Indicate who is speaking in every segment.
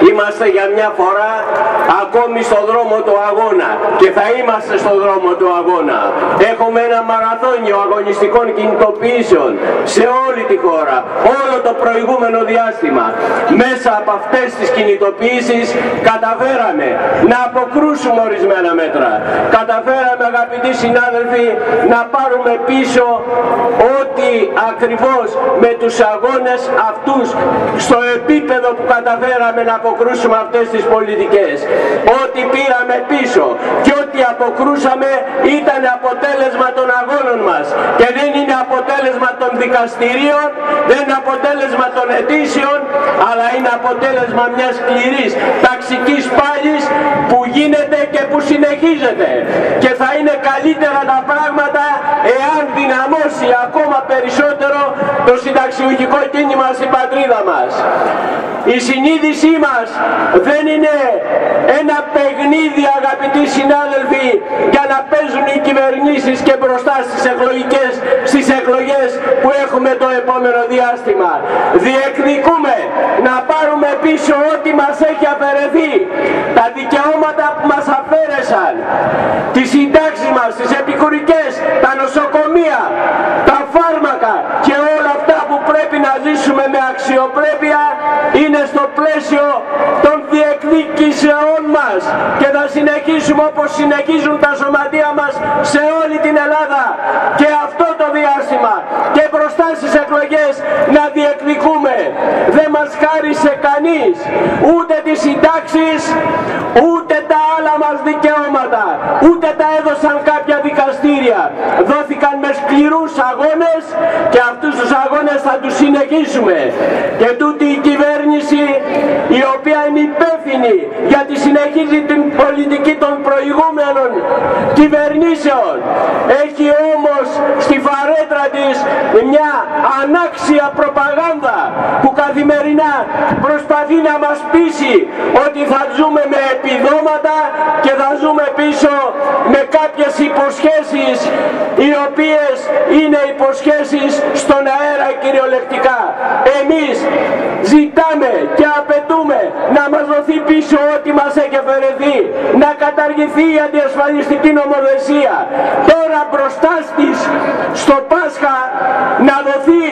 Speaker 1: Είμαστε για μια φορά ακόμη στο δρόμο του αγώνα και θα είμαστε στο δρόμο του αγώνα. Έχουμε ένα μαραθώνιο αγωνιστικών κινητοποιήσεων σε όλη τη χώρα, όλο το προηγούμενο διάστημα. Μέσα από αυτές τις κινητοποιήσεις καταφέραμε να αποκρούσουμε ορισμένα μέτρα. Καταφέραμε αγαπητοί συνάδελφοι να πάρουμε πίσω ό,τι ακριβώς με τους αγώνες αυτούς στο επίπεδο που καταφέραμε να αποκρούσουμε αυτές τις πολιτικές. Ό,τι πήραμε πίσω και ό,τι αποκρούσαμε ήταν αποτέλεσμα των αγώνων μας και δεν είναι αποτέλεσμα των δικαστηρίων, δεν είναι αποτέλεσμα των αιτήσεων, αλλά είναι αποτέλεσμα μιας σκληρής ταξικής πάλης που γίνεται και που συνεχίζεται. Και θα είναι καλύτερα τα πράγματα εάν δυναμώσει ακόμα περισσότερο το συνταξιουχικό κίνημα στην πατρίδα μας. Η συνείδησή μας δεν είναι ένα παιχνίδι αγαπητοί συνάδελφοι για να παίζουν οι κυβερνήσεις και μπροστά στις εκλογικές, στις εκλογές που έχουμε το επόμενο διάστημα. Διεκδικούμε να πάρουμε πίσω ό,τι μας έχει αφαιρεθεί, τα δικαιώματα που μας αφαίρεσαν, τις συντάξεις μας, τις επικουρικές, τα νοσοκομεία, τα φάρμακα και όλα αυτά που πρέπει να ζήσουμε με αξιοπρέπεια είναι στο πλαίσιο των διεκδικήσεών μας και θα συνεχίσουμε όπως συνεχίζουν τα σωματεία μας σε όλη την Ελλάδα και αυτό το διάστημα και μπροστά στις εκλογές να διεκδικούμε. Δεν μας χάρισε κανείς ούτε τις συντάξεις ούτε τα άλλα μας δικαιώματα ούτε τα έδωσαν κάποια δικαστήρια. Δόθηκαν με σκληρούς αγώνες και αυτούς τους αγώνες θα τους συνεχίσουμε. Και τούτη η κυβέρνηση η οποία είναι υπεύθυνη γιατί συνεχίζει την πολιτική των προηγούμενων κυβερνήσεων. Έχει όμως στη φαρέτρα της μια ανάξια προπαγάνδα που καθημερινά προσπαθεί να μας πείσει ότι θα ζούμε με επιδόματα και θα ζούμε πίσω με κάποιες υποσχέσεις οι οποίες είναι υποσχέσεις στον αέρα κυριολεκτικά. Εμείς ζητάμε και απαιτούμε να μας δοθεί πίσω ό,τι μας έχει αφαιρεθεί, να καταργηθεί η αντιασφαλιστική νομοθεσία. Τώρα μπροστά στις, στο Πάσχα να δοθεί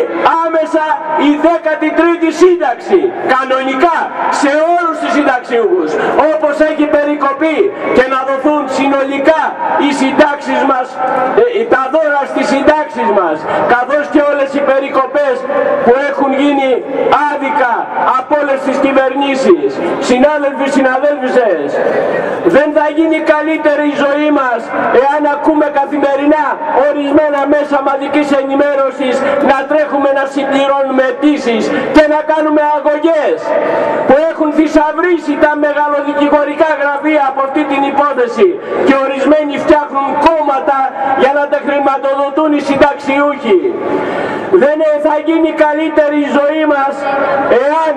Speaker 1: άμεσα η 13η σύνταξη, κανονικά σε όλους τους συνταξιούχους, όπως έχει περικοπεί και να δοθούν συνολικά οι συντάξεις μας, ε, τα δώρα στις συντάξεις μας, καθώς και όλες οι περικοπές που έχουν γίνει άδικα από όλες τις κυβερνήσεις. Συνάδελφοι, συναδέλφισες, δεν θα γίνει καλύτερη η ζωή μας εάν ακούμε καθημερινά ορισμένα μέσα μαζικής ενημέρωσης να τρέχουμε να συμπληρώνουμε αιτήσεις και να κάνουμε αγωγές που έχουν θησαυρίσει τα μεγαλοδικηγορικά γραφεία από αυτή την υπόθεση και ορισμένοι φτιάχνουν κόμματα για να τα χρηματοδοτούν οι συνταξιούχοι. Δεν θα γίνει καλύτερη η ζωή μας εάν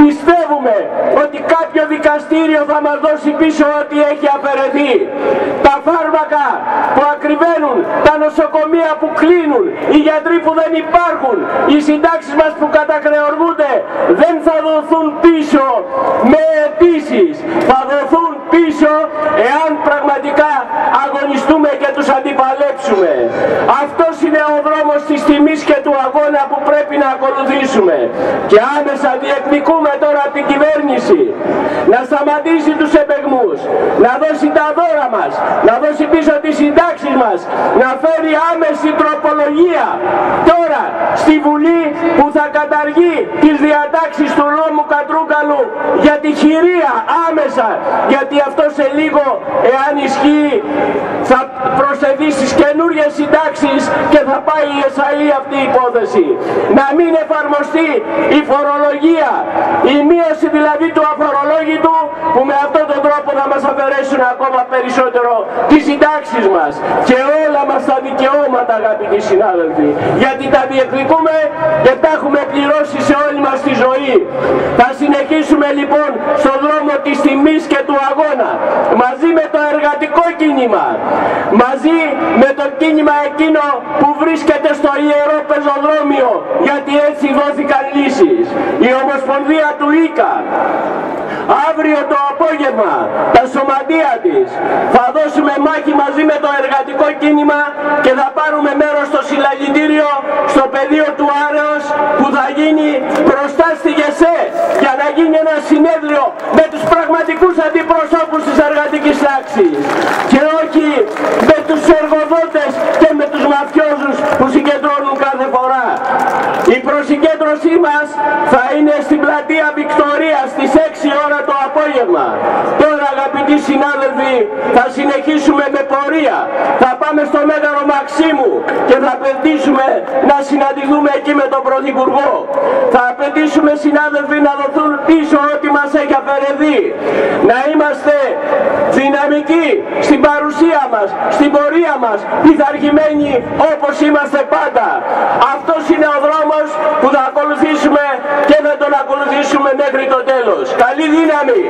Speaker 1: πιστεύουμε ότι κάποιο δικαστήριο θα μας δώσει πίσω ό,τι έχει αφαιρεθεί. Τα φάρμακα που ακριβένουν, τα νοσοκομεία που κλείνουν, οι γιατροί που δεν υπάρχουν, οι συντάξεις μας που κατακρεουργούνται δεν θα δοθούν πίσω με αιτήσεις. Θα δοθούν πίσω εάν πραγματικά αγωνιστούμε και τους αντιπαλέψουμε. Αυτός είναι ο δρόμος της τιμής και του αγώνα που πρέπει να ακολουθήσουμε. Και άμεσα διεκδικούμε τώρα την κυβέρνηση να σταματήσει τους επεγμούς, να δώσει τα δώρα μας, να δώσει πίσω τις συντάξεις μας, να φέρει άμεση τροπολογία τώρα στη Βουλή που θα καταργεί τις διατάξεις του νόμου Κατρούκαλου για τη χειρία άμεσα γιατί αυτό σε λίγο εάν ισχύει θα προσθεθεί στις καινούριες συντάξεις και θα πάει η ΕΣΑΗ αυτή η υπόθεση. Να μην εφαρμοστεί η φορολογία, η μείωση δηλαδή του αφορολόγητου που με αυτόν τον τρόπο θα μας αφαιρέσουν ακόμα περισσότερο τις συντάξεις μας και όλα μας τα δικαιώματα αγαπητοί συνάδελφοι γιατί τα διεκδικούμε και τα έχουμε πληρώσει σε όλη μας τη ζωή. Θα συνεχίσουμε λοιπόν στον δρόμο της τιμής και του αγώνα μαζί με το εργατικό κίνημα μαζί με το κίνημα εκείνο που βρίσκεται στο ιερό πεζοδρόμιο γιατί έτσι δόθηκαν λύσεις. Η Ομοσπονδία του ΙΚΑ Αύριο το απόγευμα τα σωματεία της θα δώσουμε μάχη μαζί με το εργατικό κίνημα και θα πάρουμε μέρος στο συλλαγητήριο στο πεδίο του Άρεος που θα γίνει μπροστά στη ΓΕΣΕ για να γίνει ένα συνέδριο με τους πραγματικούς αντιπροσώπους της εργατικής τάξης και όχι με τους εργοδότες και με τους μαφιόζους που συγκεντρώνουν κάθε φορά. Η προσυγκέντρωσή μας θα είναι στην πλατεία Βικτορίας στις 6 ώρα το απόγευμα. Τώρα αγαπητοί συνάδελφοι θα συνεχίσουμε με πορεία. Θα πάμε στο Μέγαρο Μαξίμου και θα απαιτήσουμε να συναντηθούμε εκεί με τον Πρωθυπουργό. Θα απαιτήσουμε συνάδελφοι να δοθούν πίσω ό,τι μας έχει αφαιρεθεί. Να είμαστε δυναμικοί στην παρουσία μας, στην πορεία μας, πειθαρχημένοι όπως είμαστε πάντα. Αυτός είναι ο δρόμος που θα ακολουθήσουμε και θα τον ακολουθήσουμε μέχρι το τέλος. Καλή δύναμη, καλή συνέχεια.